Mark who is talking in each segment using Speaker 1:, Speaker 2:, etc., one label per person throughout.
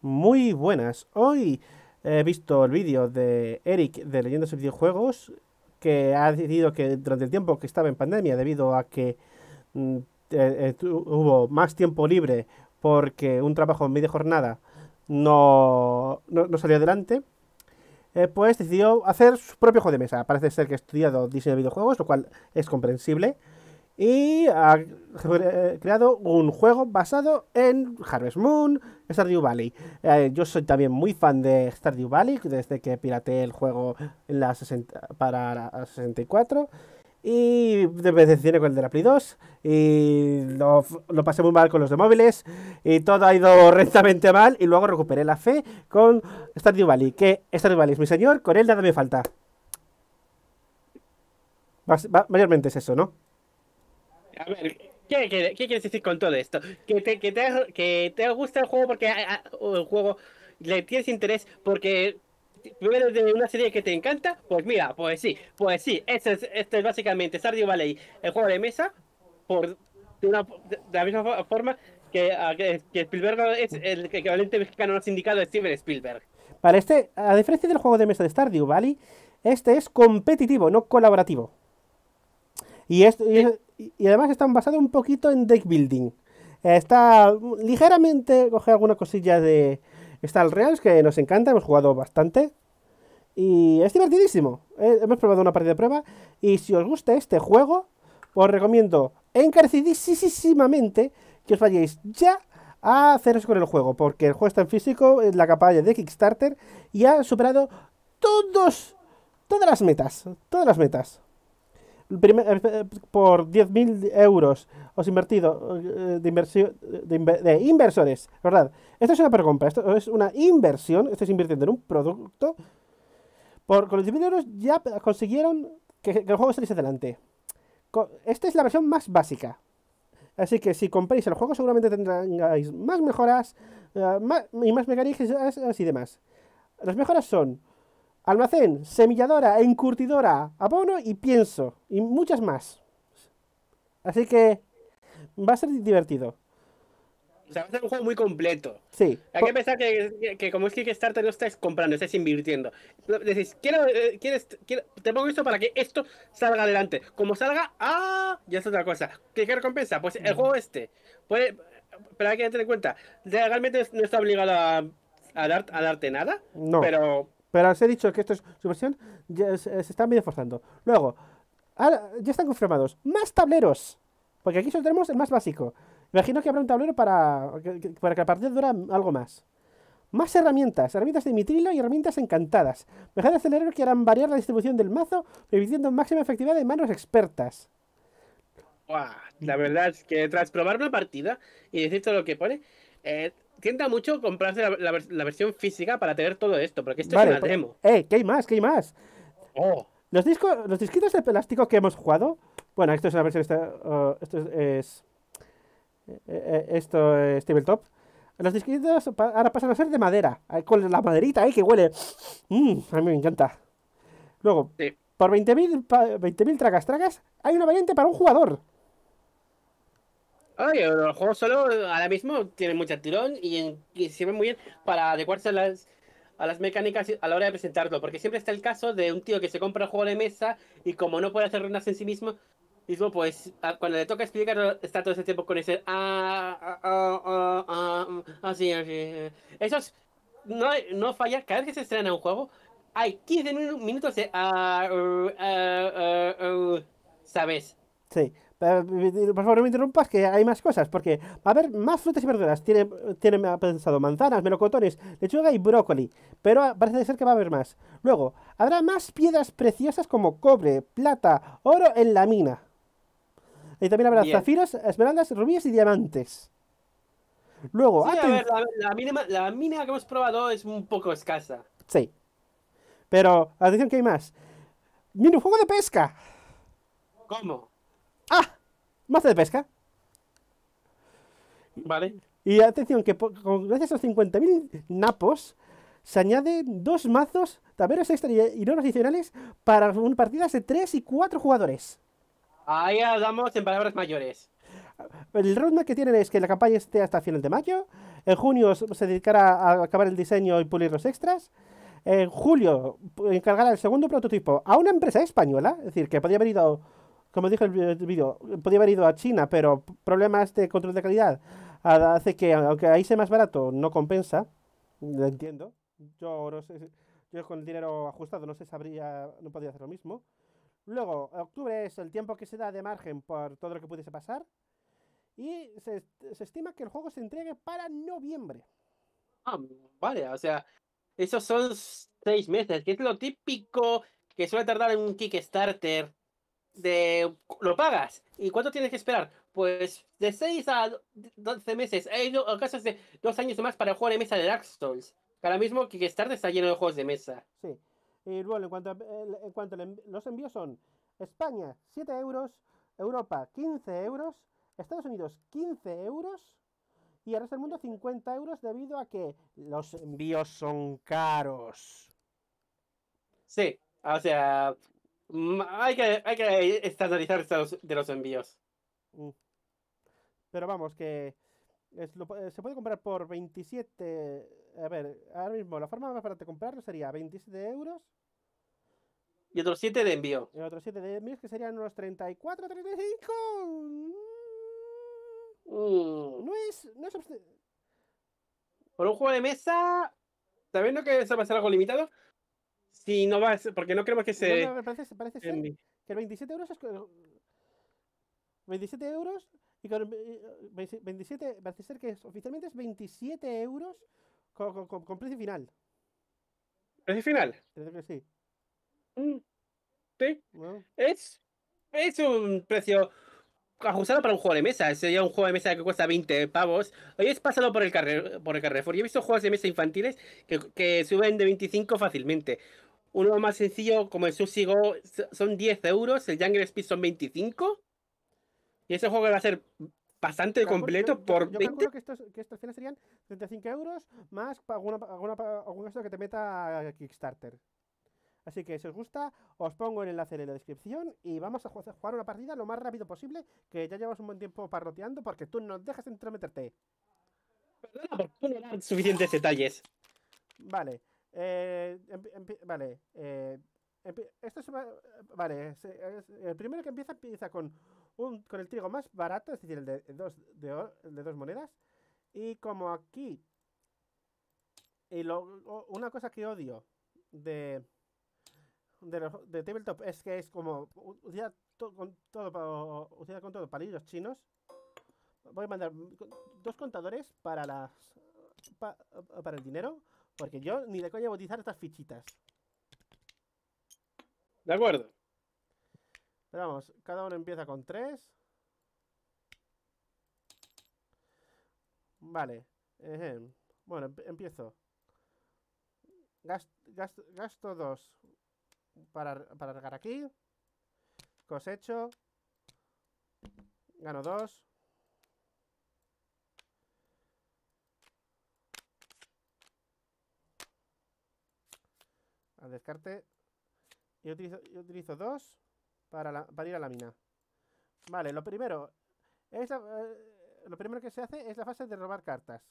Speaker 1: Muy buenas. Hoy he visto el vídeo de Eric de Leyendas de Videojuegos que ha decidido que durante el tiempo que estaba en pandemia, debido a que mm, eh, eh, hubo más tiempo libre porque un trabajo en media jornada no, no, salió adelante, eh, pues decidió hacer su propio juego de mesa. Parece ser que ha estudiado diseño de videojuegos, lo cual es comprensible y ha creado un juego basado en Harvest Moon, Stardew Valley. Eh, yo soy también muy fan de Stardew Valley desde que pirateé el juego en la para la 64 y me decepcioné con el de la Play 2 y lo, pasé muy mal con los de móviles y todo ha ido rectamente mal y luego recuperé la fe con Stardew Valley, que Stardew Valley es mi señor, con él nada me falta. Mayormente es eso, ¿no?
Speaker 2: A ver, ¿qué, quieres decir con todo esto? ¿Que te, que te, que te gusta el juego porque el juego le tienes interés porque primero de una serie que te encanta? Pues mira, pues sí, pues sí, esto es, es básicamente Stardew Valley, el juego de mesa, por de, la misma forma que, que, Spielberg es el equivalente mexicano no sindicado de Steven Spielberg.
Speaker 1: Vale, este, a diferencia del juego de mesa de Stardew Valley, este es competitivo, no colaborativo. Y, esto, y, además está basado un poquito en deck building. Está ligeramente, coge alguna cosilla de Star Reals que nos encanta, hemos jugado bastante. Y es divertidísimo. Eh, hemos probado una partida de prueba. Y si os gusta este juego, os recomiendo encarecidísimamente que os vayáis ya a haceros con el juego. Porque el juego está en físico, en la campaña de Kickstarter, y ha superado todos, todas las metas. Todas las metas. Eh, eh, por 10.000 euros os invertido eh, de, inversión, de, inversores, ¿verdad? Esto es una precompra, esto es una inversión, estáis invirtiendo en un producto. Por, con los 10.000 euros ya consiguieron que, el juego saliese adelante. Esta es la versión más básica. Así que si compréis el juego seguramente tendráis más mejoras y más mecánicas y demás. Las mejoras son almacén, semilladora, encurtidora, abono y pienso. Y muchas más. Así que va a ser divertido.
Speaker 2: O sea, va a ser un juego muy completo.
Speaker 1: Sí.
Speaker 2: Hay que pensar que, que, como es Kickstarter no estáis comprando, estáis invirtiendo. Decís, quiero, eh, quieres, te pongo esto para que esto salga adelante. Como salga, ¡ah! Ya es otra cosa. ¿Qué, recompensa? Pues el juego este. Puede, pero hay que tener en cuenta, legalmente no está obligado a, a, dar, a darte nada. No. Pero
Speaker 1: pero os he dicho que esto es su versión, ya se, están medio forzando. Luego, ya están confirmados. ¡Más tableros! Porque aquí solo el más básico. Imagino que habrá un tablero para para que la partida dura algo más. Más herramientas, herramientas de mitrilo y herramientas encantadas. Mejor acelerar que harán variar la distribución del mazo, permitiendo máxima efectividad de manos expertas.
Speaker 2: la verdad es que tras probar una partida y decir todo lo que pone, eh, tienta mucho comprarse la, versión física para tener todo esto, porque esto es una demo.
Speaker 1: ¡Eh! ¿Qué hay más? ¿Qué hay más? Oh. Los, discos, los disquitos de plástico que hemos jugado. Bueno, esto es una versión. Uh, esto es. Eh, eh, esto es tabletop. Los disquitos ahora pasan a ser de madera. Con la maderita, ¿eh? Que huele. Mmm, a mí me encanta. Luego, por 20.000 20 tragas tragas, hay una variante para un jugador.
Speaker 2: Ay, el juego solo ahora mismo tiene mucho tirón y, sirve muy bien para adecuarse a las, a las mecánicas a la hora de presentarlo, porque siempre está el caso de un tío que se compra el juego de mesa y como no puede hacer runas en sí mismo, mismo pues cuando le toca explicar está todo ese tiempo con ese ah, ah, ah, ah, ah así, así. Eso es, no, no falla, cada vez que se estrena un juego hay 15 minutos de ah, ¿sabes?
Speaker 1: Sí, por favor, no me interrumpas, que hay más cosas, porque va a haber más frutas y verduras. Tiene, tiene pensado manzanas, melocotones, lechuga y brócoli, pero parece ser que va a haber más. Luego, habrá más piedras preciosas como cobre, plata, oro en la mina. Y también habrá zafiros, esmeraldas, rubíes y diamantes.
Speaker 2: Luego, a ver, la, mínima, la mina que hemos probado es un poco escasa.
Speaker 1: Sí. Pero, atención que hay más. juego de pesca.
Speaker 2: ¿Cómo?
Speaker 1: ¡Ah! Mazo de pesca.
Speaker 2: Vale.
Speaker 1: Y atención, que gracias a los 50.000 napos se añaden dos mazos, taberos extra y no adicionales para partidas de 3 y 4 jugadores.
Speaker 2: Ahí hablamos en palabras mayores.
Speaker 1: El roadmap que tienen es que la campaña esté hasta final de mayo. En junio se dedicará a acabar el diseño y pulir los extras. En julio encargará el segundo prototipo a una empresa española. Es decir, que podría haber ido, como dije en el vídeo, podría haber ido a China, pero problemas de control de calidad hace que, aunque ahí sea más barato, no compensa. Entiendo. Yo con el dinero ajustado no sé sabría, no podría hacer lo mismo. Luego, octubre es el tiempo que se da de margen por todo lo que pudiese pasar. Y se, estima que el juego se entregue para noviembre.
Speaker 2: Ah, vale, o sea, esos son seis meses, que es lo típico que suele tardar en un Kickstarter. De lo pagas. ¿Y cuánto tienes que esperar? Pues de 6 a 12 meses. Hay casos de dos años más para jugar en mesa de Dark Souls. Ahora mismo Kickstarter está lleno de juegos de mesa.
Speaker 1: Sí. Y bueno, en cuanto a, en cuanto los envíos son España 7 euros, Europa 15 euros, Estados Unidos 15 euros y el resto del mundo 50 euros debido a que los envíos son caros.
Speaker 2: Sí, o sea, hay que, hay que estandarizar de los envíos. Mm.
Speaker 1: Pero vamos, que se puede comprar por 27. A ver, ahora mismo la forma más barata de comprarlo sería 27 euros.
Speaker 2: Y otros 7 de envío.
Speaker 1: Y otros 7 de envío que serían unos 34, 35. Mm. No es. No es
Speaker 2: Por un juego de mesa. Sabiendo que eso va a ser algo limitado. Si no va a ser, porque no queremos que se.
Speaker 1: parece, parece ser que el 27 euros es. 27 euros y con 27, parece ser que oficialmente es 27 euros con, precio final.
Speaker 2: ¿Precio final?
Speaker 1: Creo que sí.
Speaker 2: Mm, sí. Es, es un precio ajustado para un juego de mesa. Sería un juego de mesa que cuesta 20 pavos. Hoy es pasado por el, carre, por el Carrefour. Yo he visto juegos de mesa infantiles que, que suben de 25 fácilmente. Uno más sencillo, como el Susigo, son 10 euros. El Jungle Speed son 25. Y ese juego va a ser bastante completo por
Speaker 1: yo, 20. que estos, que estos serían 35 euros más alguna, alguna, algún gasto que te meta a Kickstarter. Así que si os gusta, os pongo el enlace en la descripción y vamos a jugar una partida lo más rápido posible, que ya llevamos un buen tiempo parroteando porque tú no dejas de entrometerte.
Speaker 2: Perdona, no das suficientes detalles.
Speaker 1: Vale. Eh, vale. Eh, esto es, vale. el primero que empieza empieza con con el trigo más barato, es decir, el de dos, de, dos monedas. Y como aquí, y una cosa que odio de, de, de, Tabletop es que es como utilizar con todo, con todo palillos chinos. Voy a mandar dos contadores para las para el dinero, porque yo ni de coña a utilizar estas fichitas.
Speaker 2: De acuerdo.
Speaker 1: Pero vamos, cada uno empieza con 3. Vale. Bueno, empiezo. gasto 2 para, para regar aquí. Cosecho. Gano 2. Al descarte. Yo utilizo 2 para, ir a la mina. Vale, lo primero, eh, lo primero que se hace es la fase de robar cartas.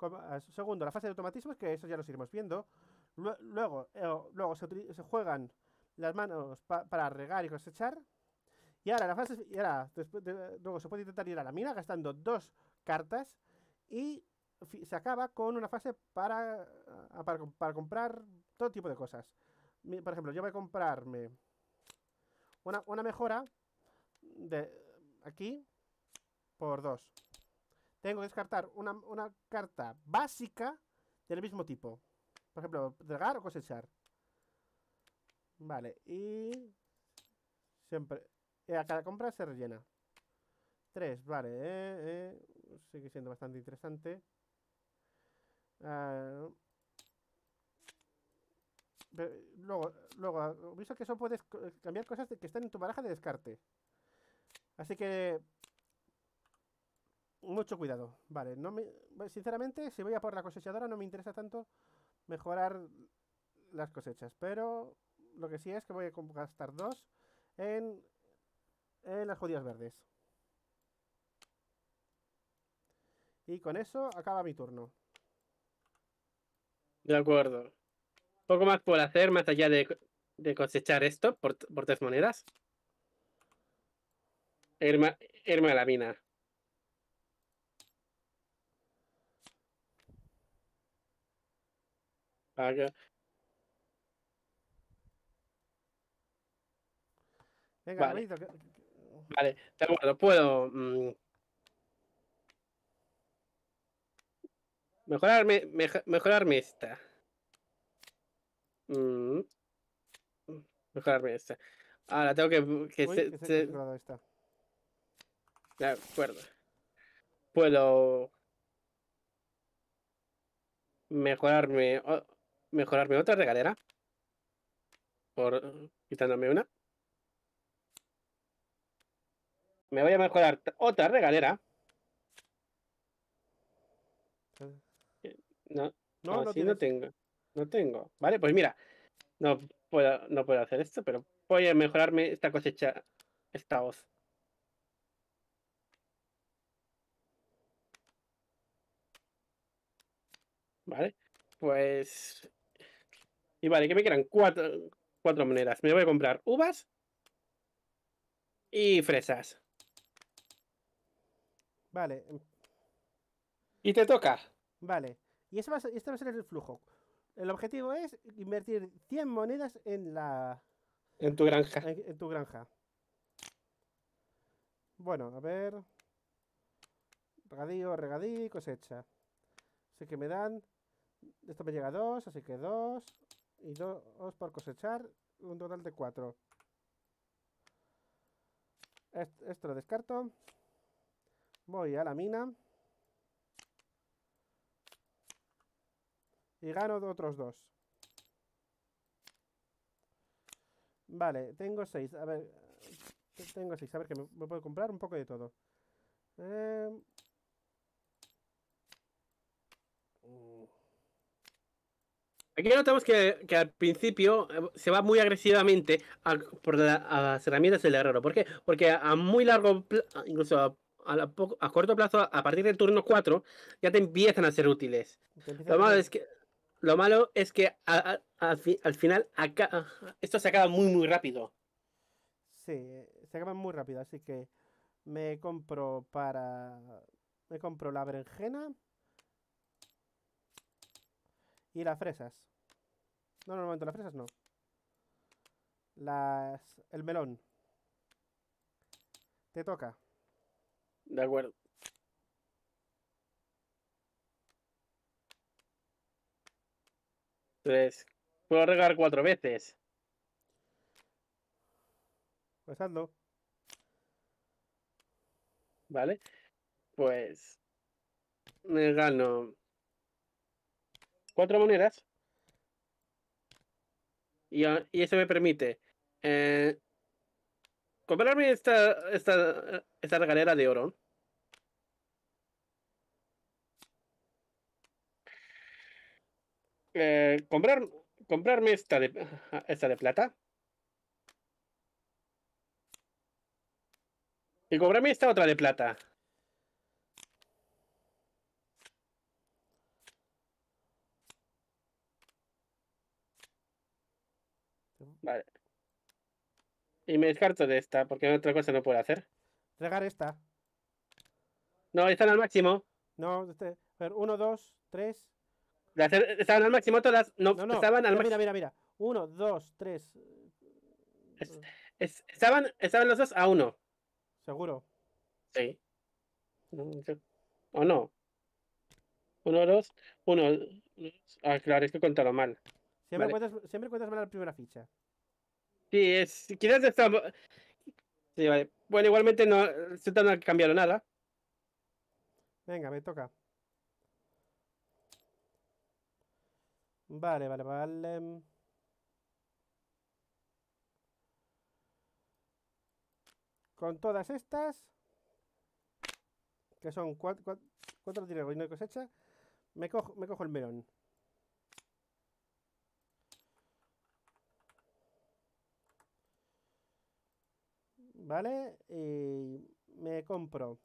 Speaker 1: Eh, segundo, la fase de automatismos, que eso ya lo iremos viendo. Luego, eh, luego se, juegan las manos para regar y cosechar. Y ahora, la fase, y ahora luego se puede intentar ir a la mina gastando dos cartas. Y se acaba con una fase para, para, para comprar todo tipo de cosas. Por ejemplo, yo voy a comprarme una, mejora de aquí por 2. Tengo que descartar una, carta básica del mismo tipo. Por ejemplo, regar o cosechar. Vale, y siempre a cada compra se rellena. 3, vale, eh, eh, sigue siendo bastante interesante. Uh, luego, luego, visto que eso puedes cambiar cosas que están en tu baraja de descarte. Así que... Mucho cuidado. Vale, no me, sinceramente, si voy a por la cosechadora no me interesa tanto mejorar las cosechas. Pero lo que sí es que voy a gastar dos en, en las judías verdes. Y con eso acaba mi turno.
Speaker 2: De acuerdo. Poco más por hacer más allá de, de cosechar esto por, por tres monedas. Irme, irme a la mina. Que-
Speaker 1: Venga,
Speaker 2: Vale.
Speaker 1: Que-
Speaker 2: Vale, de acuerdo, puedo mm, mejorarme, mejorarme esta. Mm, mejorarme esta. Ahora tengo que, que
Speaker 1: Uy,
Speaker 2: se-
Speaker 1: que se ha
Speaker 2: se-
Speaker 1: configurado esta.
Speaker 2: de acuerdo. Puedo mejorarme mejorarme otra regadera por quitándome una. Me voy a mejorar otra regadera. No,
Speaker 1: No, no
Speaker 2: así no
Speaker 1: tienes.
Speaker 2: tengo. No tengo. Vale, pues mira. No puedo, no puedo hacer esto, pero voy a mejorarme esta cosecha. Esta hoz. Vale. Pues. Y vale, que me quedan cuatro, cuatro monedas. Me voy a comprar uvas y fresas.
Speaker 1: Vale,
Speaker 2: Y te toca.
Speaker 1: vale. Y ese va a ser- este va a ser el flujo. El objetivo es invertir 100 monedas en la
Speaker 2: En tu granja.
Speaker 1: en, en tu granja. Bueno, a ver. Regadío, regadío cosecha. Así que me dan. Esto me llega a 2, así que 2. Y 2 por cosechar. Un total de 4. Esto lo descarto. Voy a la mina. Y gano otros dos. Vale, tengo seis. A ver, tengo seis. A ver, que me, me puedo comprar un poco de todo. Eh,
Speaker 2: Aquí notamos que, que al principio eh, se va muy agresivamente a- por la- a las herramientas del herrero. ¿Por qué? Porque a, muy largo, incluso a, a la po- a corto plazo, a partir del turno 4, ya te empiezan a ser útiles. Lo malo es que, lo malo es que a- a- al fi- al final aca- esto se acaba muy, muy rápido.
Speaker 1: Sí, se acaban muy rápido, así que me compro para... Me compro la berenjena y las fresas. No, no, un momento, las fresas no. Las... El melón. Te toca.
Speaker 2: De acuerdo. Entonces, puedo regar cuatro veces.
Speaker 1: Pues hazlo.
Speaker 2: ¿Vale? Pues me gano cuatro monedas. Y, y eso me permite eh, comprarme esta, esta, esta regalera de oro. Eh, comprar, comprarme esta de, esta de plata. Y comprarme esta otra de plata. Vale. Y me descarto de esta, porque otra cosa no puedo hacer.
Speaker 1: Regar esta.
Speaker 2: No, están al máximo.
Speaker 1: No, este... A ver, uno, dos, tres...
Speaker 2: Estaban al máximo todas. No,
Speaker 1: No, no.
Speaker 2: estaban al máximo.
Speaker 1: mira, mira, mira. Uno, dos, tres...
Speaker 2: Es- es- estaban, estaban los dos a uno.
Speaker 1: Seguro.
Speaker 2: Sí. ¿O no? Uno, dos, uno. dos. Ah, claro, es que he contado mal.
Speaker 1: Siempre,
Speaker 2: Vale.
Speaker 1: cuentas, siempre cuentas mal la primera ficha.
Speaker 2: Sí, es, quizás está. Sí, vale. Bueno, igualmente no, Z no ha cambiado nada.
Speaker 1: Venga, me toca. Vale, vale, vale. Con todas estas, que son cuatro, cuatro, cuatro y no cosecha, me cojo, me cojo el melón. Vale, y me compro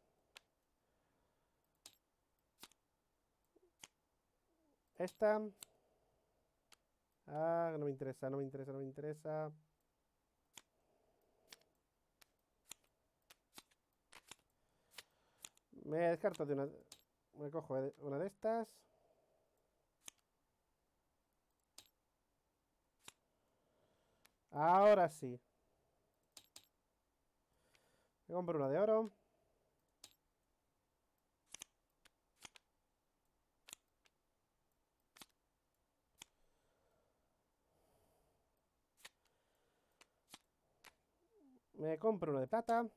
Speaker 1: Esta. Ah, no me interesa, no me interesa, no me interesa. Me descarto de una... Me cojo una de estas. Ahora sí. Me compro una de oro. Me compro una de plata.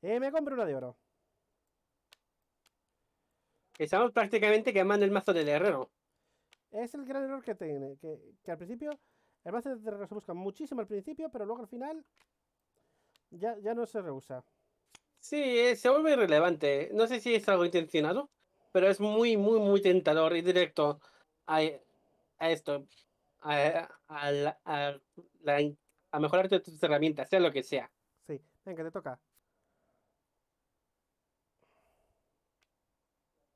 Speaker 1: Y me compro una de oro.
Speaker 2: Estamos prácticamente quemando el mazo del herrero.
Speaker 1: Es el gran error que tiene. Que, que al principio, el mazo de terreno se busca muchísimo al principio, pero luego al final ya, ya no se reusa.
Speaker 2: Sí, eh, se vuelve irrelevante. No sé si es algo intencionado, pero es muy, muy, muy tentador y directo a, a esto. A, a la- a la- a mejorar tus herramientas, sea lo que sea.
Speaker 1: Sí, venga, te toca.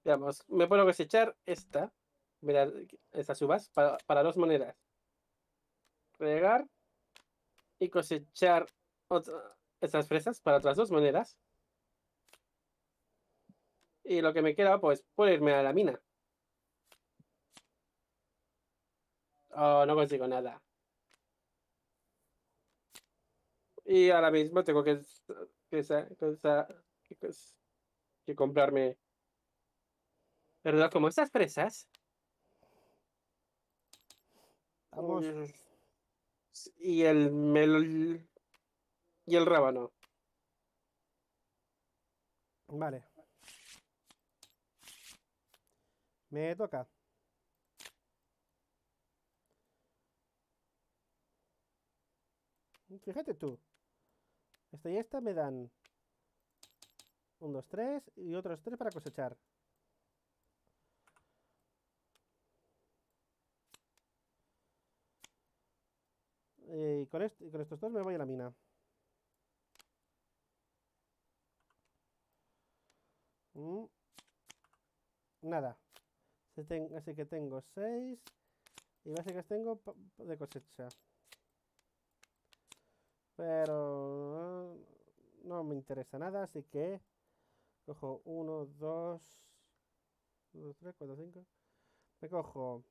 Speaker 2: Digamos, me puedo cosechar esta. Mira, estas uvas para, para dos monedas. Regar y cosechar otra- estas fresas para otras dos monedas. Y lo que me queda, pues, puedo irme a la mina. Oh, no consigo nada. Y ahora mismo tengo que, que, que que comprarme. ¿Verdad? Como estas fresas.
Speaker 1: Vamos.
Speaker 2: Y el mel y el rábano.
Speaker 1: Vale. Me toca. Fíjate tú. Esta y esta me dan un, dos, tres y otros tres para cosechar. Eh, Y con, est- y con estos dos me voy a la mina. Mm. Nada. Así que tengo 6 y básicas tengo de cosecha. Pero no me interesa nada, así que cojo 1, 2, 3, 4, 5. Me cojo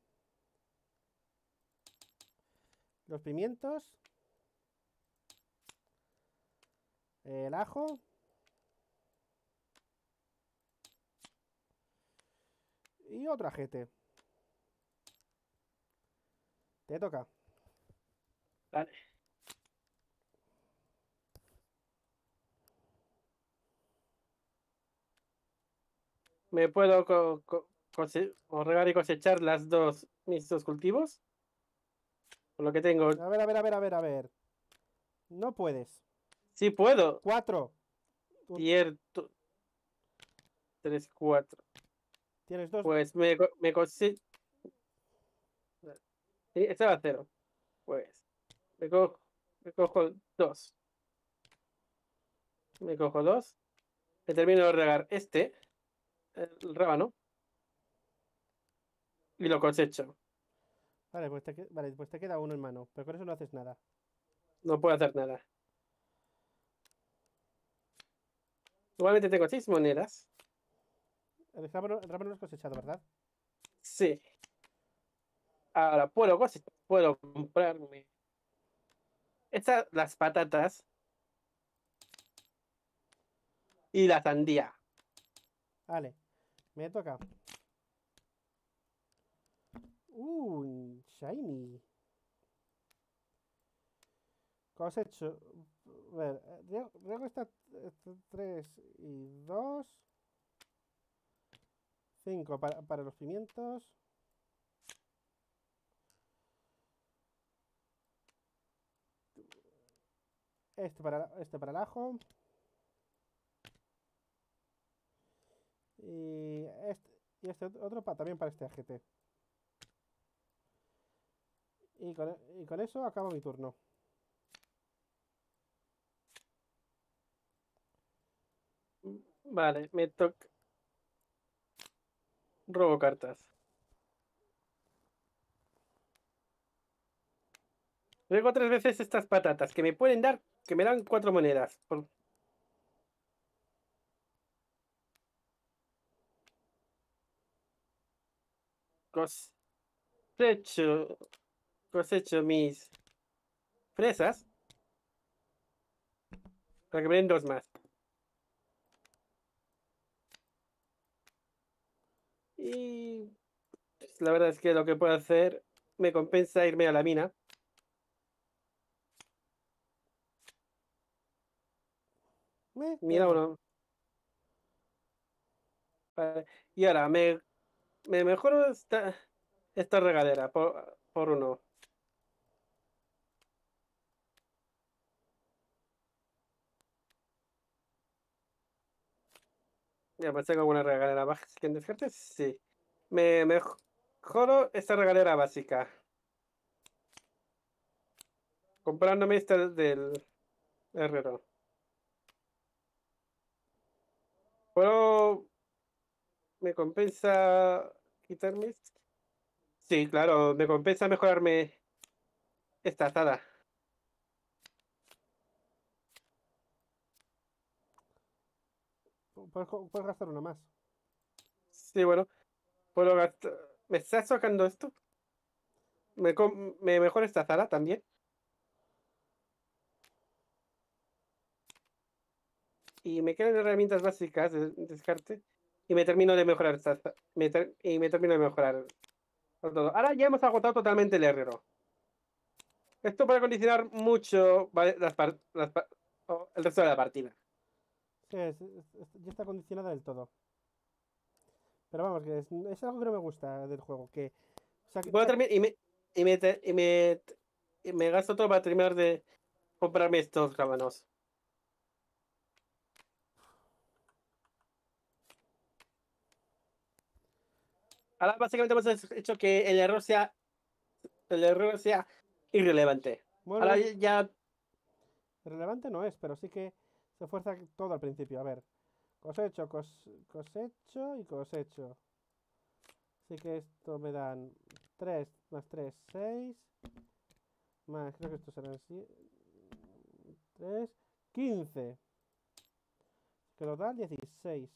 Speaker 1: los pimientos, el ajo. Y otro ajete. Te toca.
Speaker 2: Vale. ¿Me puedo co- co- regar y cosechar las dos, mis dos cultivos? Por lo que tengo.
Speaker 1: A ver, a ver, a ver, a ver, a ver. No puedes.
Speaker 2: Sí puedo.
Speaker 1: Cuatro.
Speaker 2: Cierto. Tres, cuatro.
Speaker 1: Tienes dos.
Speaker 2: Pues me, me cosecho. Sí, estaba a cero. Pues. Me cojo, me cojo dos. Me cojo dos. Me termino de regar este. El rábano. Y lo cosecho.
Speaker 1: Vale, pues te, vale, pues te queda uno en mano. Pero con eso no haces nada.
Speaker 2: No puedo hacer nada. Igualmente tengo seis monedas.
Speaker 1: El rábano, el rábano no es cosechado, ¿verdad?
Speaker 2: Sí. Ahora puedo, cose- puedo comprarme estas, las patatas y la sandía.
Speaker 1: Vale. Me toca. Uh, shiny. Cosecho. A ver, riego esta 3 y 2. 5 para, para los pimientos. Este para, este para el ajo. Y este, y este otro para, también para este AGT. Y con, y con eso acabo mi turno.
Speaker 2: Vale, me toca. Robo cartas. Luego tres veces estas patatas que me pueden dar, que me dan cuatro monedas. Cosecho, cosecho mis fresas para que me den dos más. Y pues, la verdad es que lo que puedo hacer me compensa irme a la mina.
Speaker 1: Eh,
Speaker 2: Mira uno. Vale, Y ahora me, me mejoro esta, esta regadera por, por uno. Ya, pues tengo una regadera básica en descarte. Sí. Me mejoro esta regadera básica. Comprándome esta del herrero. ¿Puedo... ¿Me compensa quitarme? Sí, claro, me compensa mejorarme esta azada.
Speaker 1: Puedes, puedes gastar una más.
Speaker 2: Sí, bueno. Puedo gastar... ¿Me estás sacando esto? ¿Me, me mejora esta azada también? Y me quedan herramientas básicas de descarte. Y me termino de mejorar esta me Y me termino de mejorar todo. Ahora ya hemos agotado totalmente el herrero. Esto puede condicionar mucho las las el resto de la partida.
Speaker 1: Sí, es- es- es- ya está condicionada del todo. Pero vamos, que es, es algo que no me gusta del juego. Que, o sea, que- o sea,
Speaker 2: terminar y me, y me, y me, y me gasto todo para terminar de comprarme estos rábanos. Ahora básicamente hemos hecho que el error sea el error sea irrelevante.
Speaker 1: bueno,
Speaker 2: Ahora ya
Speaker 1: relevante no es, pero sí que se fuerza todo al principio. A ver, cosecho, cos- cosecho y cosecho. Así que esto me dan 3 más 3, 6. Más, creo que estos serán 3, 15. Que total 16.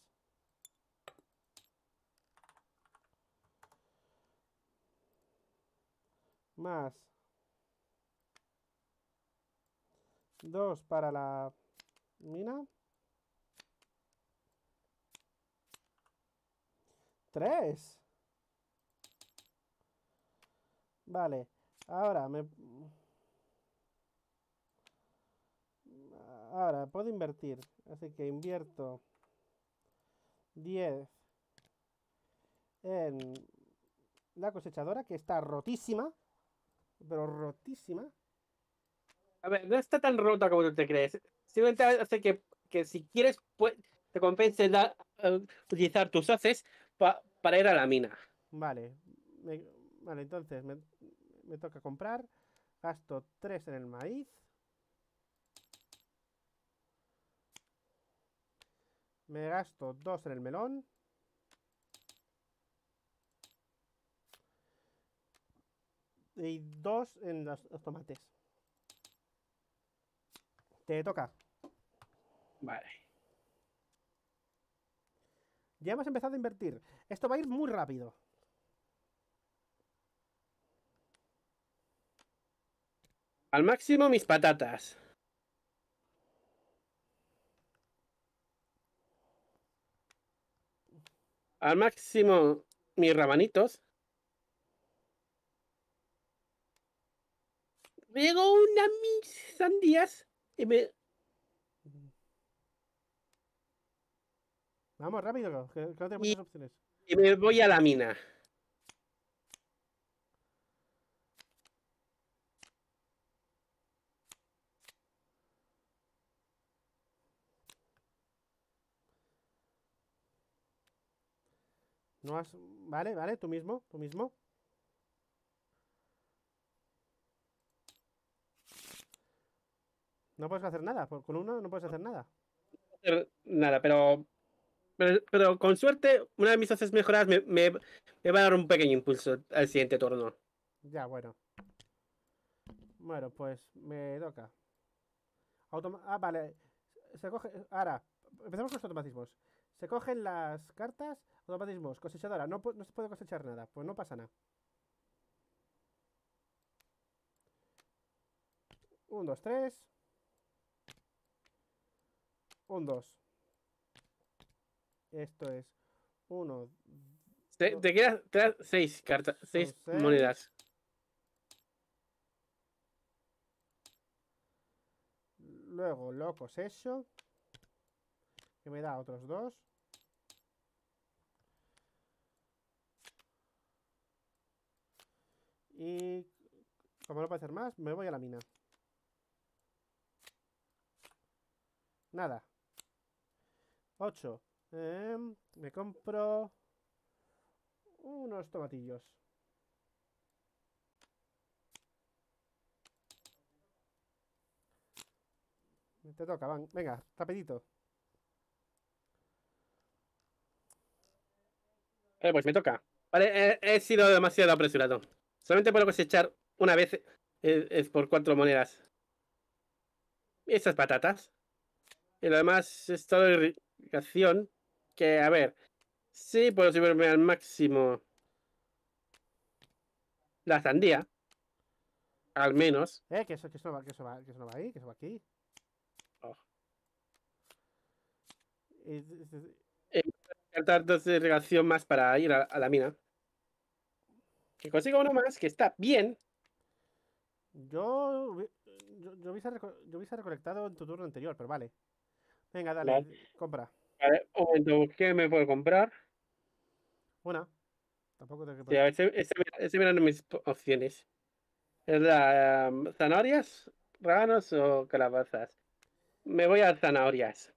Speaker 1: Más 2 para la mina. 3. Vale, ahora me... Ahora puedo invertir, así que invierto 10 en la cosechadora que está rotísima, pero rotísima.
Speaker 2: a ver, no está tan rota como tú te crees. Simplemente hace que, que si quieres pues, te compense eh, utilizar tus haces pa- para ir a la mina.
Speaker 1: Vale, me- vale, entonces me, me toca comprar, gasto 3 en el maíz. Me gasto 2 en el melón. Y 2 en los tomates. Te toca.
Speaker 2: Vale.
Speaker 1: Ya hemos empezado a invertir. Esto va a ir muy rápido.
Speaker 2: Al máximo mis patatas. Al máximo mis rabanitos. Luego una mis sandías. Y me.
Speaker 1: Vamos, rápido, que, que no tenemos
Speaker 2: Y-
Speaker 1: muchas opciones.
Speaker 2: Y me voy a la mina.
Speaker 1: No has... Vale, vale, tú mismo, tú mismo. No puedes hacer nada, con uno no puedes hacer nada.
Speaker 2: nada, pero Pero, con suerte, una de mis haces mejoradas me, va a dar un pequeño impulso al siguiente turno.
Speaker 1: Ya, bueno. Bueno, pues me toca. Ah, vale. Se coge. Ahora, empezamos con los automatismos. Se cogen las cartas. Automatismos. Cosechadora. No, no se puede cosechar nada. Pues no pasa nada. Un, dos, tres. Un, dos. Esto es uno,
Speaker 2: Te, te quedas seis cartas, seis monedas.
Speaker 1: Luego lo cosecho. Que me da otros dos. Y como no puedo hacer más, me voy a la mina. Nada. 8. Me compro unos tomatillos. Te toca, van. Venga, rapidito.
Speaker 2: Eh, pues me toca. Vale, he, sido demasiado apresurado. Solamente puedo cosechar una vez. eh, Es, por cuatro monedas. Y estas patatas. Y lo demás es todo irrigación. Que, a ver. Sí, puedo subirme al máximo. La sandía. Al menos.
Speaker 1: Eh, que eso, que eso no va, que eso va, que eso no va ahí, que eso va aquí.
Speaker 2: Oh. Faltar dos de irrigación más para ir a, a la mina. Que consigo uno más, que está bien.
Speaker 1: Yo, yo, yo hubiese, reco- yo hubiese recolectado en tu turno anterior, pero vale. Venga, dale,
Speaker 2: Vale.
Speaker 1: compra.
Speaker 2: Vale, un momento, ¿qué me puedo comprar?
Speaker 1: Una. Tampoco tengo que
Speaker 2: Sí, a ver, ese, ese, ese eran mis opciones. ¿Es la, um, zanahorias, rábanos o calabazas? Me voy a zanahorias.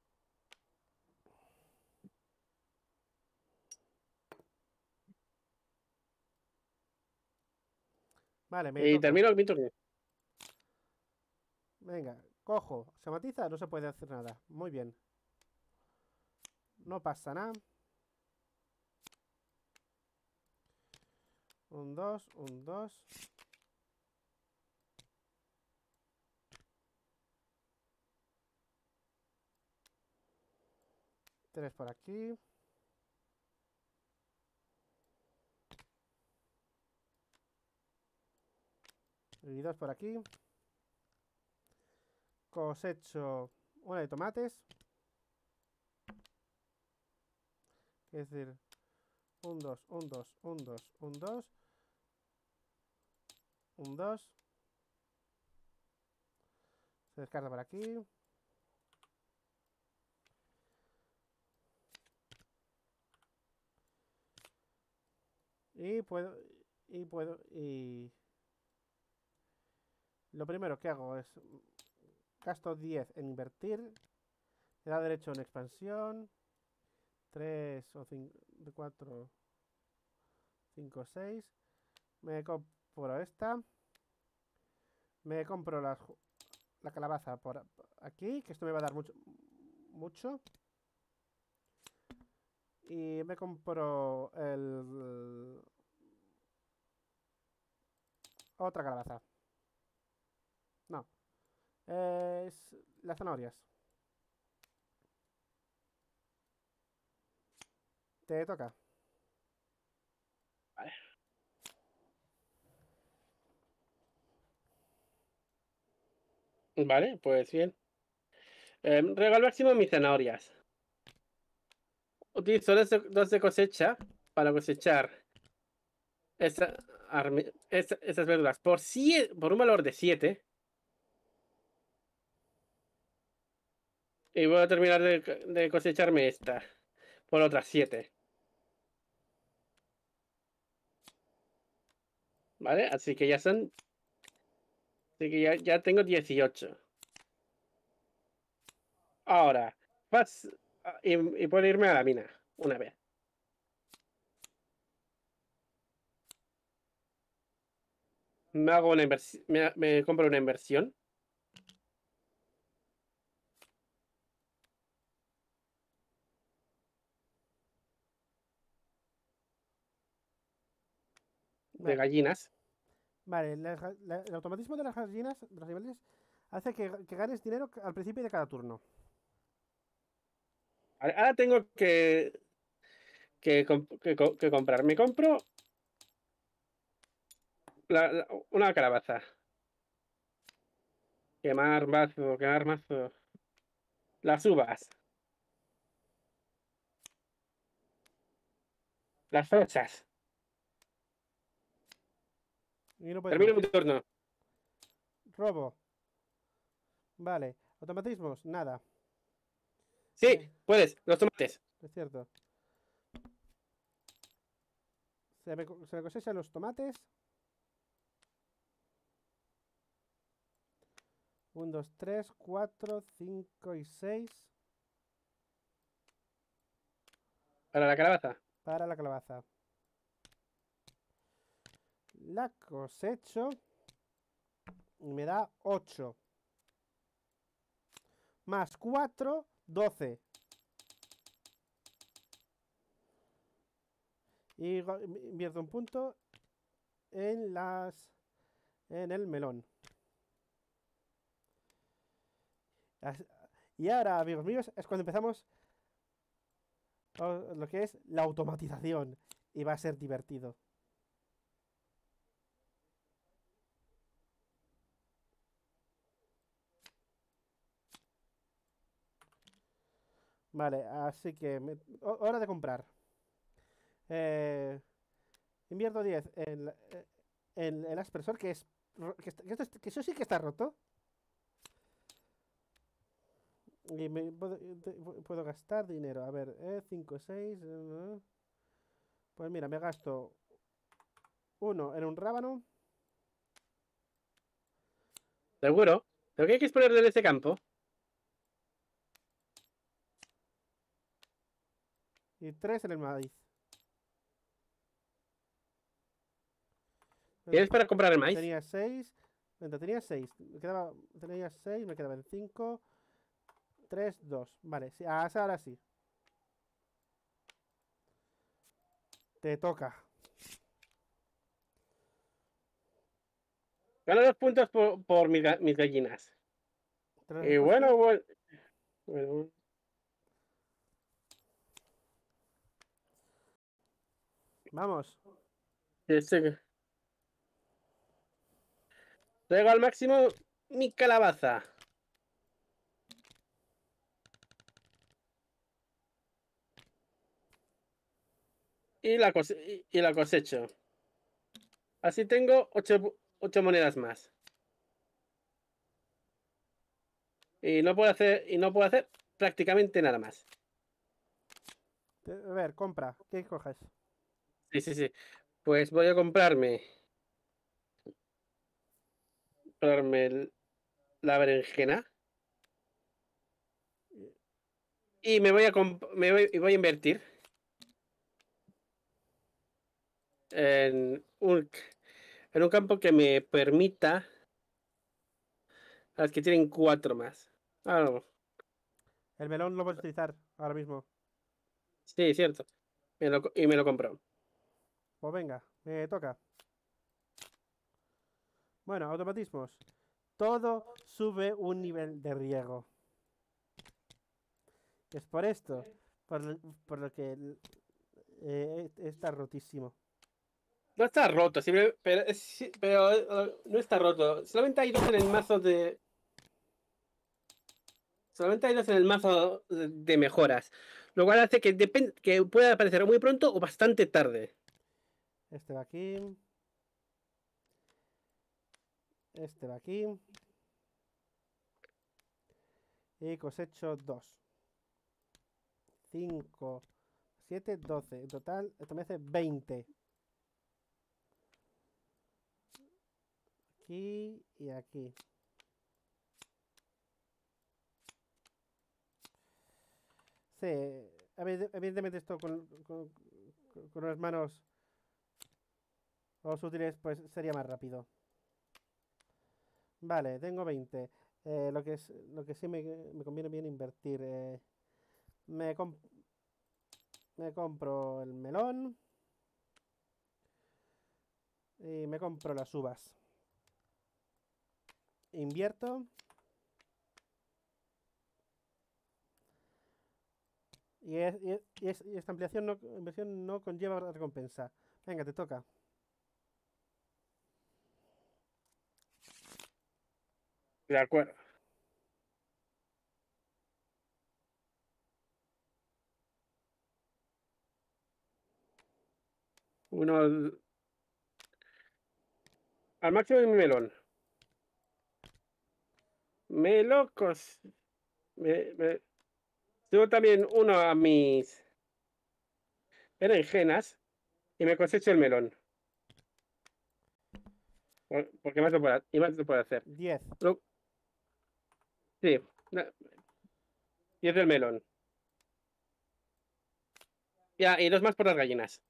Speaker 1: Vale, me
Speaker 2: Y termino mi turno.
Speaker 1: Venga, cojo. ¿Se matiza? No se puede hacer nada. Muy bien. No pasa nada. Un dos, un dos. Tres por aquí. Y dos por aquí. Cosecho una de tomates. Es decir, un 2, un 2, un 2, un 2. Un 2. Se descarta por aquí. Y puedo, y puedo, y... Lo primero que hago es gasto 10 en invertir. Me da derecho en expansión. 3 o 5, 4, 5, 6. Me compro esta. Me compro la, calabaza por aquí, que esto me va a dar mucho. mucho. Y me compro el... Otra calabaza. No. Es las zanahorias. Te toca.
Speaker 2: Vale, pues bien. Eh, regalo máximo mis zanahorias. Utilizo dos de, cosecha para cosechar esa- esas verduras por, sie- por un valor de 7. Y voy a terminar de, de cosecharme esta por otras 7. ¿Vale? Así que ya son. Así que ya, ya tengo 18. Ahora, vas. Y, y puedo irme a la mina una vez. Me hago una inversión. Me, me compro una inversión. de gallinas.
Speaker 1: Vale, la- el automatismo de las gallinas, de los animales, hace que, que ganes dinero al principio de cada turno.
Speaker 2: Ahora tengo que, que, que co- que comprar. Me compro la- una calabaza. Quemar mazo, quemar mazo. Las uvas. Las fresas. Termino mi turno.
Speaker 1: Robo. Vale. Automatismos, nada.
Speaker 2: Sí, puedes. Los tomates.
Speaker 1: Es cierto. Se me, se me cosechan los tomates. 1, 2, 3, 4, 5 y 6
Speaker 2: Para la calabaza.
Speaker 1: para la calabaza. La cosecho me da 8. Más 4, 12. Y invierto un punto en las en el melón. Y ahora, amigos míos, es cuando empezamos lo que es la automatización. Y va a ser divertido. Vale, así que me- ho- hora de comprar. Eh, invierto 10 en, eh, en el aspersor, que es que, está- que esto es- que eso sí que está roto. Y me puedo, pu- puedo gastar dinero. A ver, eh, 5, 6. Pues mira, me gasto uno en un rábano.
Speaker 2: Seguro. ¿Pero qué hay que exponer de este campo?
Speaker 1: Y tres en el maíz.
Speaker 2: ¿Tienes para comprar el maíz?
Speaker 1: Tenía 6. Tenía 6. Me quedaba, tenía 6, me quedaban 5. 3, 2. Vale, sí, ah, ahora sí. Te toca.
Speaker 2: Gano dos puntos por, por mis, mis gallinas.
Speaker 1: Tres
Speaker 2: Y bueno, bueno. bueno,
Speaker 1: Vamos.
Speaker 2: este- Traigo al máximo mi calabaza. Y la, cose- y- la cosecho. Así tengo ocho, ocho monedas más. Y no puedo hacer, y no puedo hacer prácticamente nada más.
Speaker 1: A ver, compra. ¿Qué coges?
Speaker 2: Sí, sí, sí. Pues voy a comprarme. Comprarme el- la berenjena. Y me voy a me voy, y voy a invertir en un, en un campo que me permita a las que tienen cuatro más. Ah, no.
Speaker 1: El melón lo puedes utilizar ahora mismo.
Speaker 2: Sí, cierto. Me lo co- y me lo compro.
Speaker 1: Pues venga, me toca. Bueno, automatismos. Todo sube un nivel de riego. Es por esto, por, por lo que eh, está rotísimo.
Speaker 2: No está roto, simple- pero, pero eh, no está roto. Solamente hay dos en el mazo de. Solamente hay dos en el mazo de, mejoras. Lo cual hace que, que pueda aparecer muy pronto o bastante tarde.
Speaker 1: Este va aquí. Este va aquí. Y cosecho 2. 5, 7, 12. En total, esto me hace 20. Aquí y aquí. Sí, evi- evidentemente esto con las manos los útiles pues sería más rápido. Vale, tengo 20. Eh, lo que lo que sí me, me conviene bien invertir. eh, me, com- me compro el melón. Y me compro las uvas. Invierto. Y, es- y es- y es- y esta ampliación inversión no conlleva recompensa. Venga, te toca.
Speaker 2: De acuerdo. Uno al, máximo de mi melón. Me locos. Me, me- Subo también uno a mis berenjenas y me cosecho el melón. Por- Porque más lo puedo, y más lo puedo hacer.
Speaker 1: 10.
Speaker 2: Sí. Y es del melón. Ya, y dos más por las gallinas.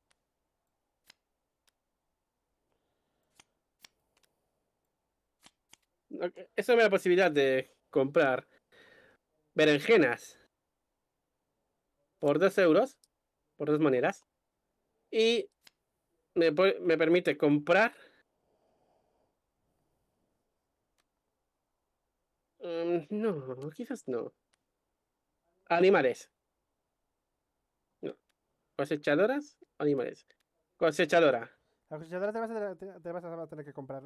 Speaker 2: Eso me da la posibilidad de comprar berenjenas por dos euros, por dos monedas. Y me, me permite comprar Mm, no, quizás no. Animales. No. Cosechadoras, animales. Cosechadora.
Speaker 1: La cosechadora te vas a tener, te- te vas a tener que comprar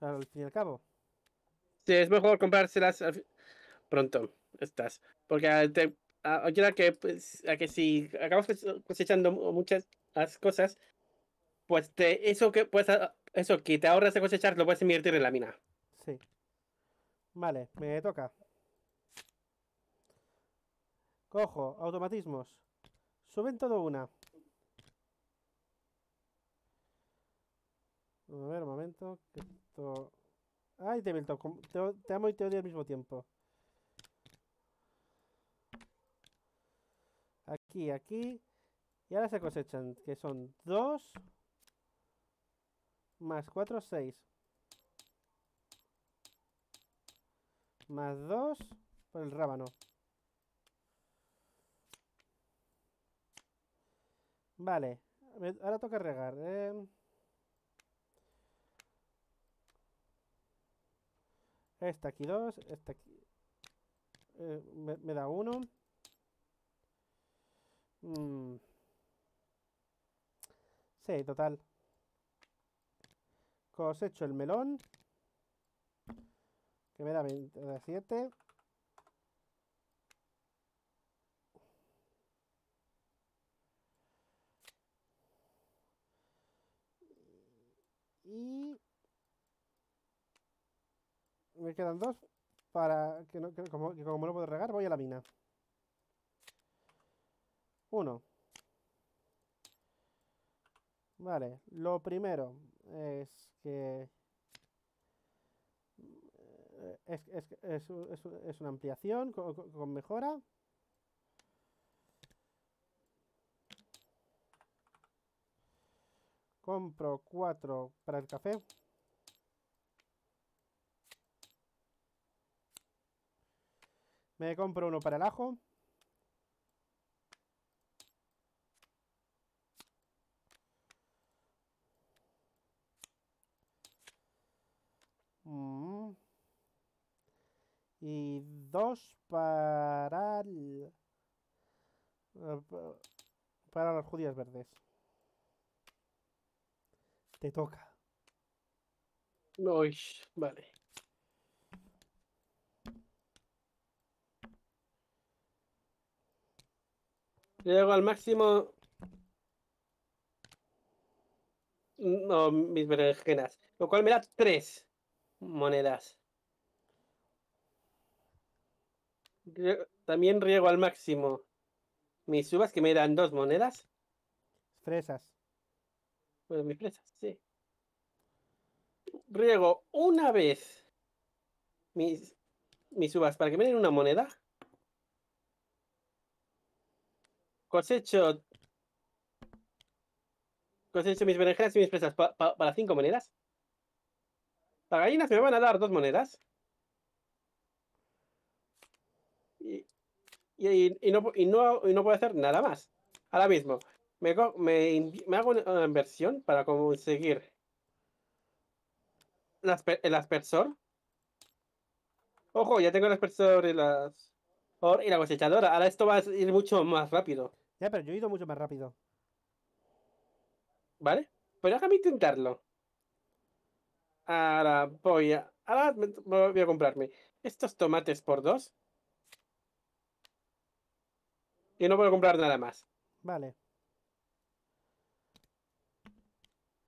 Speaker 1: al fin y al cabo.
Speaker 2: Sí, es mejor comprárselas al pronto, estas. Porque a- te a- ayuda a que, pues, a que si acabas cose- cosechando mu- muchas las cosas, pues te, eso que pues eso que te ahorras de cosechar lo puedes invertir en la mina.
Speaker 1: Sí. Vale, me toca. Cojo, automatismos. Suben todo una. A ver, un momento. Que esto... Ay, te, te, te amo y te odio al mismo tiempo. Aquí, aquí. Y ahora se cosechan, que son 2 más 4, 6. Más 2 por el rábano. Vale, ahora toca regar. eh. Esta aquí 2, esta aquí. eh, me, da 1. Sí, total. Cosecho el melón. Que me da 27. Y me quedan dos para que, no, que como, que como no puedo regar, voy a la mina. Uno. Vale, lo primero es que es, es, es, es, una ampliación con mejora. Compro cuatro para el café. Me compro uno para el ajo. Mm. Y dos para eh, pa- para las judías verdes. Te toca.
Speaker 2: Uy, vale. Llego al máximo. No, mis berenjenas. Lo cual me da tres monedas. También riego al máximo mis uvas que me dan dos monedas.
Speaker 1: Fresas.
Speaker 2: Bueno, mis presas, sí. Riego una vez mis, mis uvas para que me den una moneda. Cosecho. Cosecho mis berenjenas y mis presas pa- pa- para cinco monedas. Las gallinas me van a dar dos monedas. Y, y, y no, y, no, y no puedo hacer nada más. Ahora mismo, me, me, hago una inversión para conseguir el, asper- el aspersor. Ojo, ya tengo el aspersor y las y la cosechadora. Ahora esto va a ir mucho más rápido,
Speaker 1: Ya, pero yo he ido mucho más rápido.
Speaker 2: ¿vale? Pero déjame intentarlo. Ahora voy a. Ahora voy a comprarme estos tomates por dos. Y no puedo comprar nada más.
Speaker 1: Vale.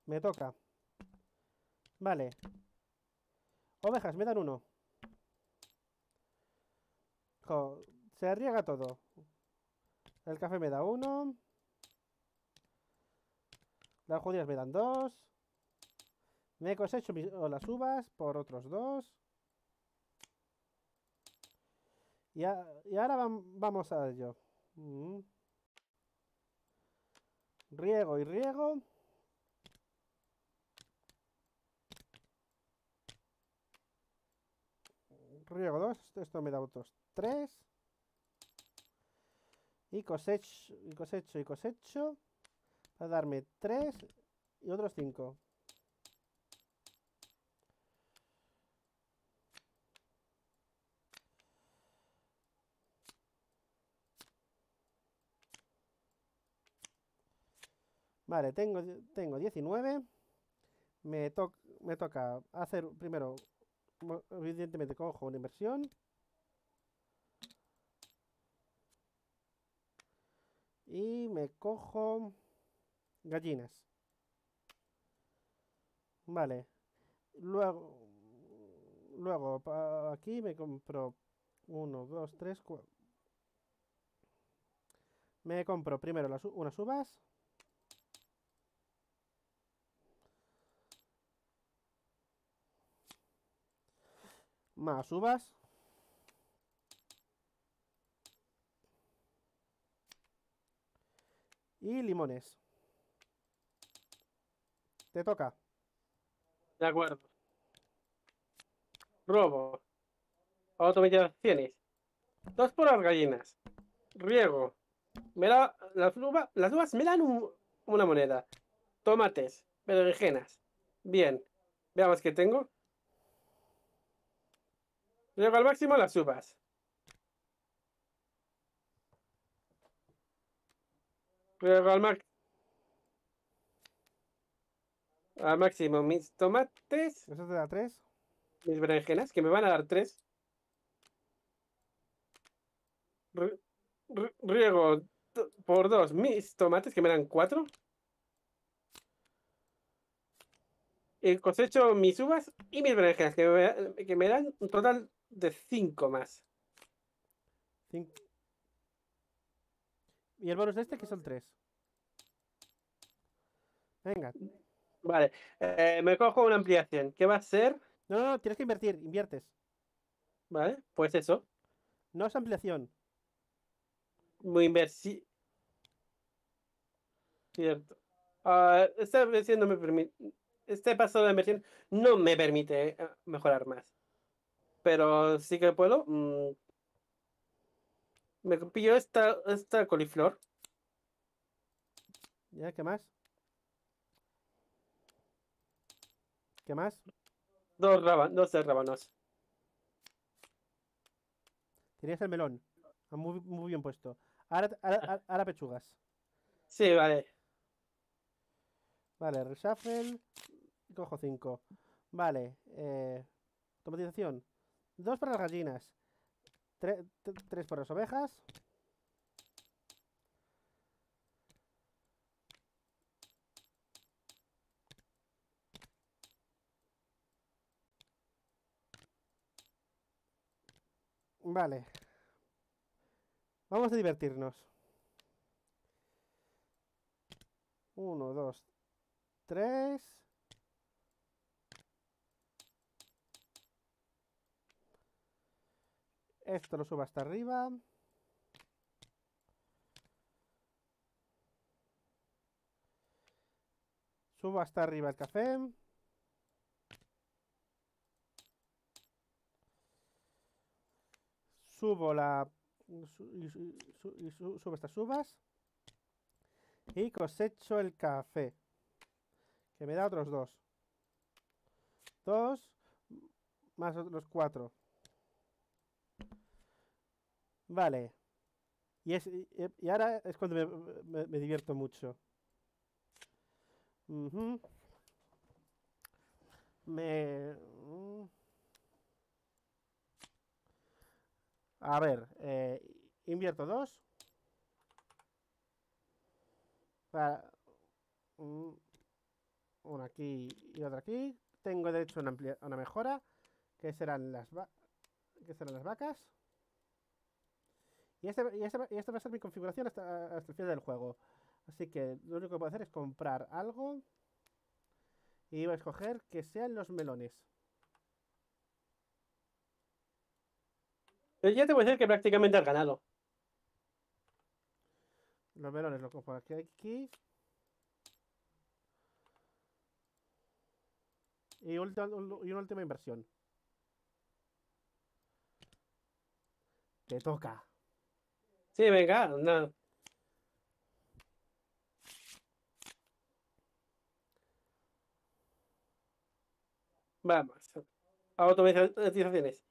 Speaker 1: Me toca. Vale. Ovejas, me dan uno. Se riega todo. El café me da uno. Las judías me dan dos. Me cosecho mis- o las uvas por otros dos. Y, ahora vam- vamos a ello. Mm. Riego y riego. Riego dos. Esto me da otros tres. Y cosecho, y cosecho, y cosecho. Para darme tres y otros cinco. Vale, tengo, tengo 19. Me, to- me toca hacer primero, evidentemente cojo una inversión. Y me cojo gallinas. Vale. Luego, luego aquí me compro 1, 2, 3, 4. Me compro primero las, unas uvas. Más uvas. Y limones. Te toca.
Speaker 2: De acuerdo. Robo. Automatizaciones. Dos por las gallinas. Riego. Me da, las, uvas, las uvas me dan un- una moneda. Tomates. Berenjenas. Bien. Veamos qué tengo. Riego al máximo las uvas. Riego al máximo. Al máximo mis tomates.
Speaker 1: Eso te da 3.
Speaker 2: mis berenjenas, que me van a dar tres. Ri- ri- Riego por dos mis tomates, que me dan cuatro. Y cosecho mis uvas y mis berenjenas, que me, que me dan un total de cinco más.
Speaker 1: Y el bonus de este que son 3. Venga.
Speaker 2: Vale, eh, me cojo una ampliación. ¿Qué va a ser?
Speaker 1: No, no, no, tienes que invertir. Inviertes.
Speaker 2: Vale, pues eso.
Speaker 1: No es ampliación.
Speaker 2: Muy inversi... Cierto. Ah, esta versión no me permite... Este paso de inversión no me permite eh, mejorar más. Pero sí que puedo. mm, Me pillo esta, esta coliflor.
Speaker 1: ¿Ya? ¿Qué más? ¿Qué más?
Speaker 2: Dos, rábanos, dos de rábanos.
Speaker 1: Tenías el melón. Ah, Muy, muy bien puesto. Ahora, ahora, ahora pechugas.
Speaker 2: Sí, vale.
Speaker 1: Vale, reshuffle. Cojo 5. Vale. Eh, automatización. 2 para las gallinas. 3 para las ovejas. Vale. Vamos a divertirnos. 1, 2, 3. Esto lo subo hasta arriba. Subo hasta arriba el café. Subo la... y, su- su- y su- subo estas uvas. Y cosecho el café. Que me da otros dos. dos, más los cuatro. Vale. Y, es, y, ahora es cuando me, me- divierto mucho. Me... mm. A ver, eh, invierto dos. Para... mm, Una aquí y otra aquí. Tengo derecho a una, amplia- una mejora. Que serán las va- que serán las vacas. Y este, y, este, y esta va a ser mi configuración hasta, hasta el final del juego. Así que lo único que puedo hacer es comprar algo. Y voy a escoger que sean los melones.
Speaker 2: Pero ya te voy a decir que prácticamente has ganado.
Speaker 1: Los melones lo compro aquí. aquí. Y, ulti- y una última inversión. Te toca.
Speaker 2: Sí, venga, no. Vamos. Automatizaciones.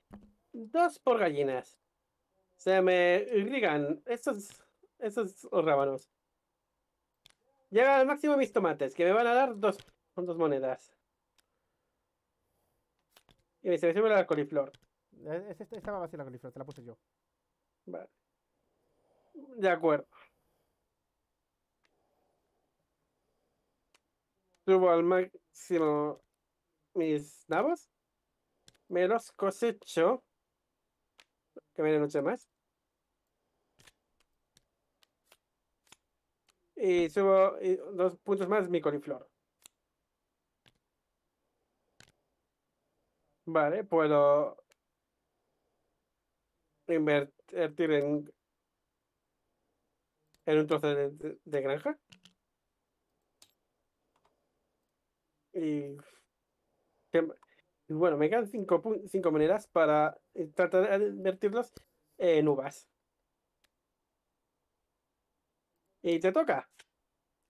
Speaker 2: Dos por gallinas. Se me irrigan estos, estos rábanos. Llega al máximo mis tomates, que me van a dar dos, dos monedas. Y se me sube la coliflor.
Speaker 1: Es- Esta estaba vacía la coliflor, te la puse yo.
Speaker 2: Vale. De acuerdo. Subo al máximo mis nabos. Me los cosecho. Que viene noche más. Y subo dos puntos más mi coliflor. Vale, puedo invertir en, en un trozo de, de- de granja. Y, bueno, me quedan cinco, cinco monedas para eh, tratar de invertirlos en uvas. Y te toca.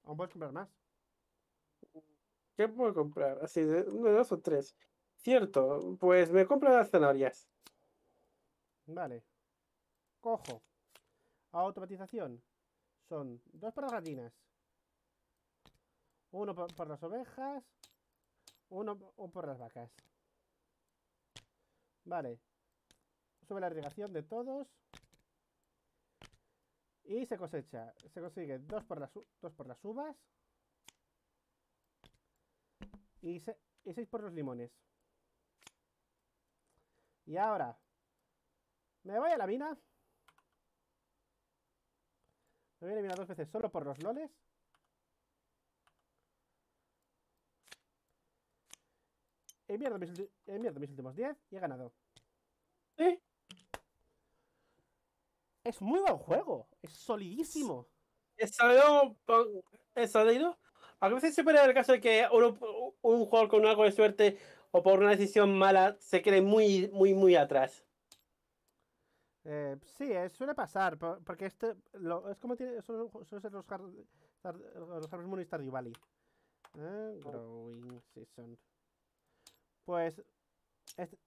Speaker 1: Aún puedes comprar más.
Speaker 2: ¿Qué puedo comprar? Así de uno, dos o tres. Cierto, pues me compro las zanahorias.
Speaker 1: Vale. Cojo. Automatización. Son dos para las gallinas. Uno por, las ovejas. Uno p- por las vacas. Vale. Sube la irrigación de todos. Y se cosecha. Se consigue dos por las, dos por las uvas. Y, se- y seis por los limones. Y ahora, me voy a la mina. Me voy a la mina dos veces solo por los loles. Mis, ulti- invierto mis últimos 10 y he ganado.
Speaker 2: ¿Eh?
Speaker 1: Es muy buen juego. Es solidísimo.
Speaker 2: He salido, he salido. A veces se puede dar el caso de que uno- un jugador con algo de suerte o por una decisión mala se quede muy, muy, muy atrás.
Speaker 1: Eh, sí, eh, suele pasar. po- Porque este lo- es como tiene, son, ser los, Har- Har- los Harvest Moon y Stardew Valley. Eh, growing Season. Pues este,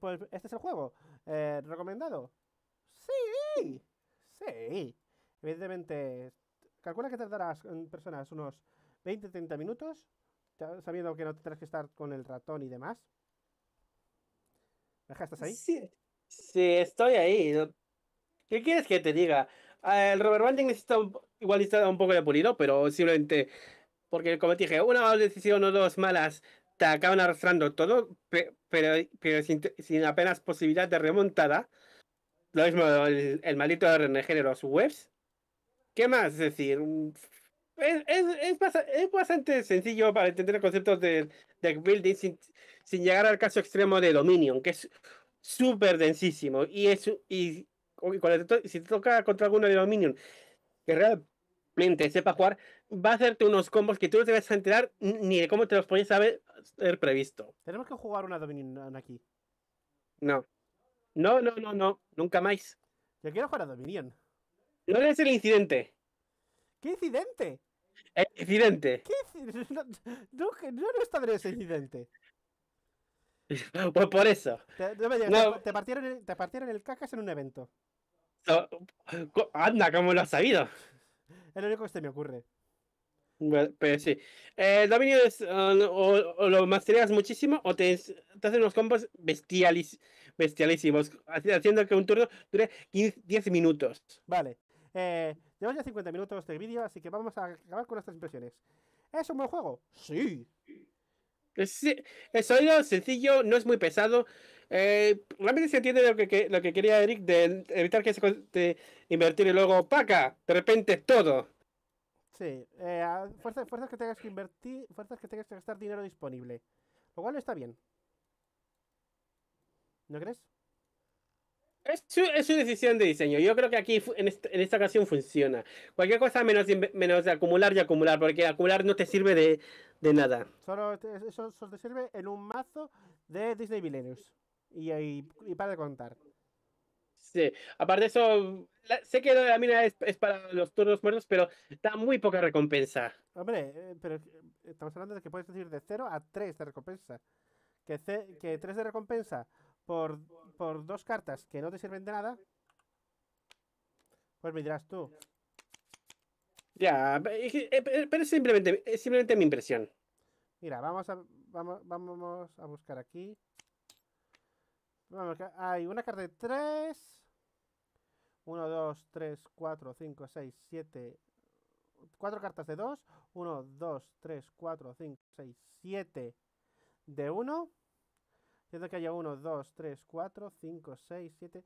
Speaker 1: pues este es el juego. Eh, ¿Recomendado? Sí, sí. Evidentemente, calcula que tardarás en personas unos 20-30 minutos, sabiendo que no tendrás que estar con el ratón y demás. ¿Me dejaste ahí?
Speaker 2: Sí, sí, estoy ahí. ¿Qué quieres que te diga? Ah, El Robert Banding necesita un, igual necesita un poco de pulido, pero simplemente porque, como te dije, una decisión o dos malas te acaban arrastrando todo, pe- pero, sin, sin apenas posibilidad de remontada. Lo mismo el, el maldito de los webs. ¿Qué más decir? Mm, Es, es, es basa- es bastante sencillo para entender conceptos de deck building sin, sin llegar al caso extremo de Dominion, que es súper densísimo. Y, es, y, y cuando te si te toca contra alguno de Dominion que realmente sepa jugar, va a hacerte unos combos que tú no te vas a enterar ni de cómo te los podías haber, previsto.
Speaker 1: Tenemos que jugar una Dominion aquí.
Speaker 2: No. No, no, no, no. Nunca más.
Speaker 1: Yo quiero jugar a Dominion.
Speaker 2: No es el incidente.
Speaker 1: ¿Qué incidente?
Speaker 2: El incidente.
Speaker 1: ¿Qué? No, no, no, no está en ese incidente.
Speaker 2: Pues por eso.
Speaker 1: Te, no me digas,
Speaker 2: No.
Speaker 1: te- te partieron el, te partieron el cacas en un evento.
Speaker 2: So- Anda, ¿cómo lo has sabido?
Speaker 1: Es lo único que se me ocurre.
Speaker 2: Bueno, Pero sí. Eh, El dominio es. uh, o, o lo masterías muchísimo o te, te hacen unos combos bestialis, bestialísimos. haci- Haciendo que un turno dure 15, 10 minutos.
Speaker 1: Vale. Eh, llevamos ya 50 minutos de vídeo, así que vamos a acabar con nuestras impresiones. ¿Es un buen juego? Sí.
Speaker 2: Es, es sólido, sencillo, no es muy pesado. Eh, realmente se entiende lo que, que- lo que quería Eric de evitar que se de invertir y luego ¡paca! De repente todo.
Speaker 1: Sí. Eh, fuerzas, fuerzas que tengas que invertir, fuerzas que tengas que gastar dinero disponible. Lo cual está bien. ¿No crees?
Speaker 2: Es su, es su decisión de diseño. Yo creo que aquí en, esta, en esta ocasión funciona. Cualquier cosa menos, menos de acumular y acumular, porque acumular no te sirve de, de nada.
Speaker 1: Solo te- eso solo te sirve en un mazo de Disney Villainous. Y, y, y para de contar.
Speaker 2: Sí. Aparte de eso, la- sé que la mina es, es para los turnos muertos, pero da muy poca recompensa.
Speaker 1: Hombre, eh, pero eh, estamos hablando de que puedes decir de 0 a 3 de recompensa. Que, ce- que 3 de recompensa por, por dos cartas que no te sirven de nada. Pues me dirás tú.
Speaker 2: Ya, que- eh, pero es simplemente, es simplemente mi impresión.
Speaker 1: Mira, vamos a, vamos, vamos a buscar aquí. Vamos, hay una carta de 3. 1, 2, 3, 4, 5, 6, 7. 4 cartas de 2. 1, 2, 3, 4, 5, 6, 7 de 1. Entiendo que haya 1, 2, 3, 4, 5, 6, 7.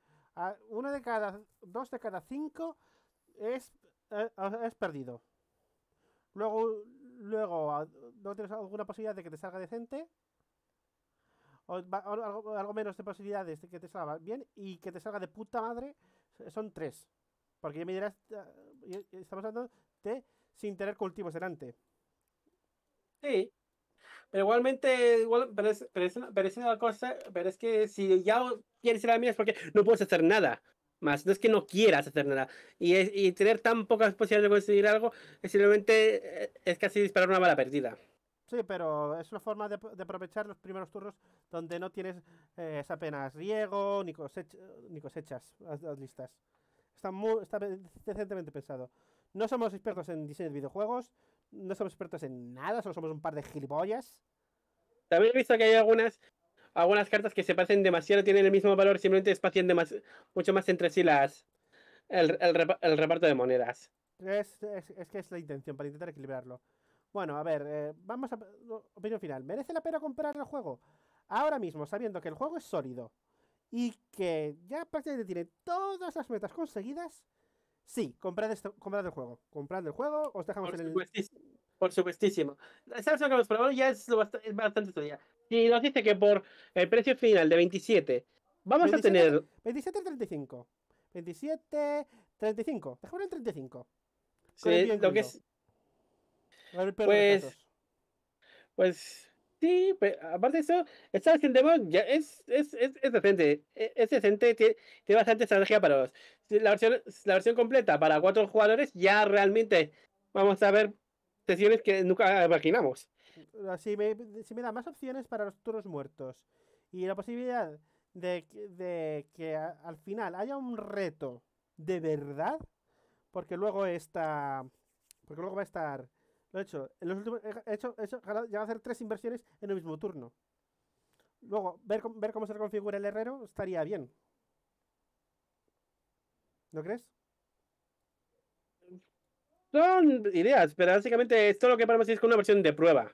Speaker 1: Uno de cada. Dos de cada 5 es, eh, es perdido. Luego, luego, ¿no tienes alguna posibilidad de que te salga decente? O, algo, menos de posibilidades de que te salga bien y que te salga de puta madre son tres. Porque ya me dirás, ah, estamos hablando de sin tener cultivos delante.
Speaker 2: Sí. Pero igualmente, igual, pero, es, pero, es una, pero es una cosa, pero es que si ya quieres ir a mina es porque no puedes hacer nada más. No es que no quieras hacer nada. Y, es- y tener tan pocas posibilidades de conseguir algo es simplemente eh, es casi disparar una bala perdida.
Speaker 1: Sí, pero es una forma de, de aprovechar los primeros turnos donde no tienes eh, apenas riego ni, cosech- ni cosechas las, las listas. Está, muy, está de- decentemente pensado. No somos expertos en diseño de videojuegos, no somos expertos en nada, solo somos un par de gilipollas.
Speaker 2: También he visto que hay algunas, algunas cartas que se parecen demasiado, tienen el mismo valor, simplemente espacian mucho más entre sí las, el, el repa- el reparto de monedas.
Speaker 1: Es, es- es que es la intención, para intentar equilibrarlo. Bueno, a ver, eh, vamos a... Opinión final. ¿Merece la pena comprar el juego? Ahora mismo, sabiendo que el juego es sólido y que ya prácticamente tiene todas las metas conseguidas, sí, comprad, esto, comprad el juego. Comprad el juego, os dejamos
Speaker 2: Por
Speaker 1: en el...
Speaker 2: Por supuestísimo. Esta versión que hemos probado ya es, lo bast- es bastante estudiada. Y nos dice que por el precio final de 27 vamos a
Speaker 1: 27.
Speaker 2: tener
Speaker 1: 27 35. 27, 35. Dejamos en 35.
Speaker 2: sí,
Speaker 1: envío
Speaker 2: lo que es, Pues, pues sí, pe- aparte de eso, esta versión demo ya es, es, es, es decente. Es, es decente, tiene, tiene bastante estrategia para los. sí, La versión, la versión completa para cuatro jugadores ya realmente vamos a ver sesiones que nunca imaginamos.
Speaker 1: Si me, si me da más opciones para los turnos muertos y la posibilidad de, de que al final haya un reto de verdad, porque luego está. Porque luego va a estar. Lo he hecho. En los últimos, he hecho, he hecho llegado a hacer tres inversiones en el mismo turno. Luego, ver, ver cómo se reconfigura el herrero estaría bien. ¿No crees?
Speaker 2: Son ideas, pero básicamente esto lo que podemos decir es que una versión de prueba.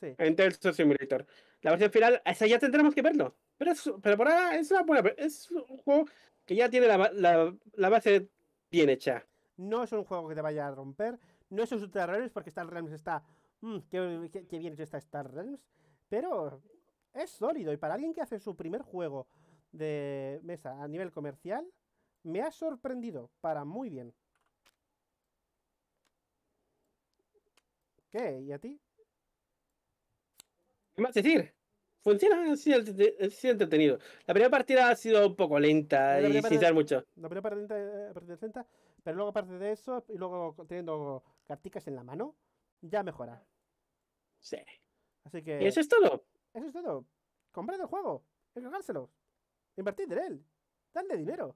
Speaker 1: Sí.
Speaker 2: en Telstar Simulator. La versión final, esa ya tendremos que verlo. Pero, es- pero por ahora es, una buena, es un juego que ya tiene la, la- la base bien hecha.
Speaker 1: No es un juego que te vaya a romper. No es un Star Realms porque Star Realms está. mm, qué, qué- qué bien hecho está Star Realms. Pero es sólido. Y para alguien que hace su primer juego de mesa a nivel comercial, me ha sorprendido para muy bien. ¿Qué? ¿Y a ti?
Speaker 2: ¿Qué más decir? Funciona, ha sido, ha sido entretenido. La primera partida ha sido un poco lenta y sin saber mucho.
Speaker 1: La primera partida eh, partida 60, pero luego aparte de eso, y luego teniendo carticas en la mano, ya mejora.
Speaker 2: Sí.
Speaker 1: Así que
Speaker 2: Y eso es todo.
Speaker 1: eso es todo. comprad el juego, encargárselo, invertid en él, dadle dinero.